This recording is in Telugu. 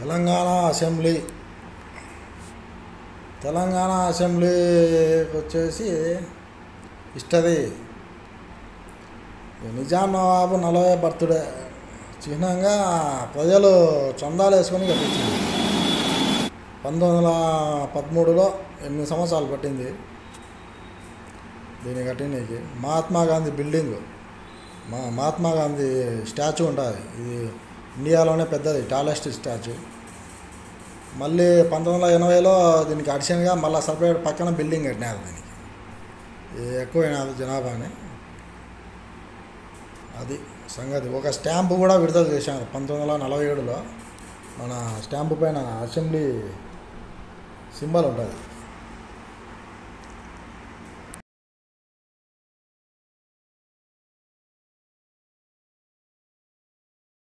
తెలంగాణ అసెంబ్లీ. తెలంగాణ అసెంబ్లీకి వచ్చేసి ఇష్టది. నిజాం నవాబు నలభై బర్త్డే. చిహ్నంగా ప్రజలు చందాలు వేసుకొని కట్టించింది. పంతొమ్మిది వందల పదమూడులో ఎనిమిది సంవత్సరాలు పట్టింది. దీన్ని కట్టినీకి మహాత్మా గాంధీ బిల్డింగ్. మా మహాత్మా గాంధీ స్టాచ్యూ ఉంటుంది. ఇది ఇండియాలోనే పెద్దది టాలెస్ట్ స్టాచ్యూ మళ్ళీ పంతొమ్మిది వందల ఎనభైలో దీనికి అడిషన్గా మళ్ళీ సపరేట్ పక్కన బిల్డింగ్ కట్టినారు దీనికి. ఇది జనాభాని. అది సంగతి. ఒక స్టాంపు కూడా విడుదల చేశారు పంతొమ్మిది వందల నలభై ఏడులో. మన స్టాంపు పైన అసెంబ్లీ సింబల్ ఉంటుంది.